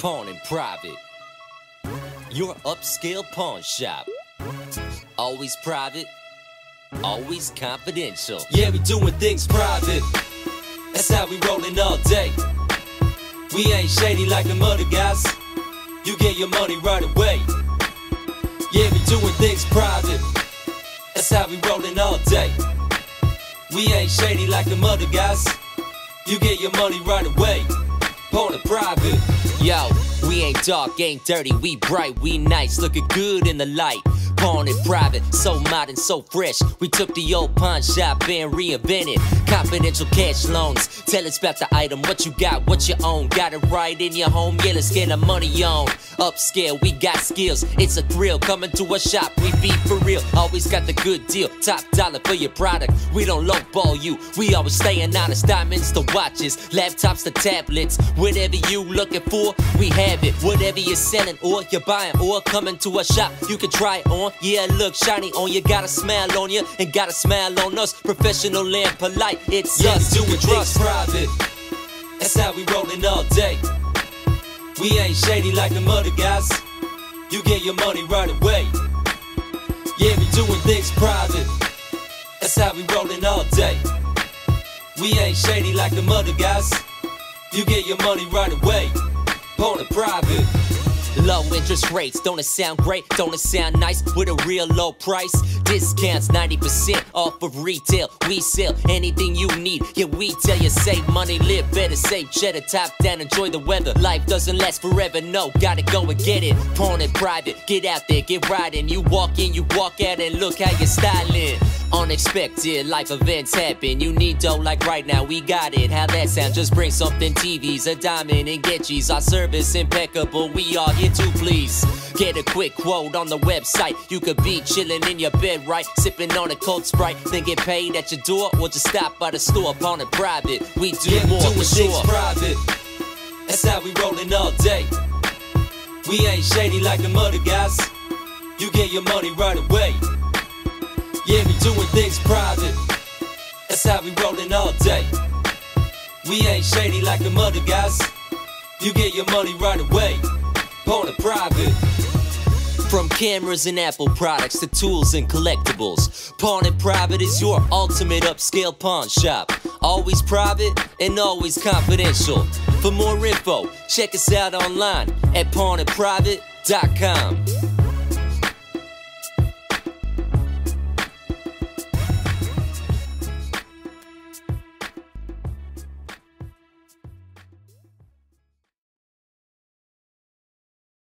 Pawn in private. Your upscale pawn shop. Always private, always confidential. Yeah, we doing things private. That's how we rollin' all day. We ain't shady like them other guys. You get your money right away. Yeah, we doing things private. That's how we rollin' all day. We ain't shady like them other guys. You get your money right away. Pawn in private. Yo, we ain't dark, ain't dirty, we bright, we nice, looking good in the light. Pawn in private, so modern, so fresh. We took the old pawn shop and reinvented. Confidential cash loans. Tell us about the item, what you got, what you own. Got it right in your home, yeah, let's get the money on. Upscale, we got skills. It's a thrill coming to a shop, we be for real. Always got the good deal, top dollar for your product. We don't lowball you, we always staying honest. Diamonds to watches, laptops to tablets. Whatever you looking for, we have it. Whatever you're selling or you're buying or coming to a shop, you can try it on. Yeah, look shiny on you, got a smile on you, and got a smile on us. Professional and polite, it's Yeah, us. doing Trust private. That's how we rollin' all day. We ain't shady like the other guys. You get your money right away. Yeah, we doing things private. That's how we rollin' all day. We ain't shady like the other guys. You get your money right away. In private. Low interest rates, don't it sound great? Don't it sound nice with a real low price? Discounts 90% off of retail. We sell anything you need. Yeah, we tell you save money, live better, save cheddar, top down, enjoy the weather. Life doesn't last forever, no, gotta go and get it. Pawn in private, get out there, get riding. You walk in, you walk out, and look how you're styling. Unexpected life events happen. You need dough like right now, we got it. How that sound? Just bring something TVs, a diamond, and get cheese. Our service impeccable, we are here to please. Get a quick quote on the website. You could be chilling in your bed, right? Sipping on a cold sprite, then get paid at your door, or just stop by the store upon it private. We do Yeah, we more for sure. private. That's how we rollin' all day. We ain't shady like the other guys. You get your money right away. Yeah, we doing things private. That's how we rollin' all day. We ain't shady like them other guys. You get your money right away. Pawn in private. From cameras and Apple products to tools and collectibles, Pawn and Private is your ultimate upscale pawn shop. Always private and always confidential. For more info, check us out online at pawnandprivate.com.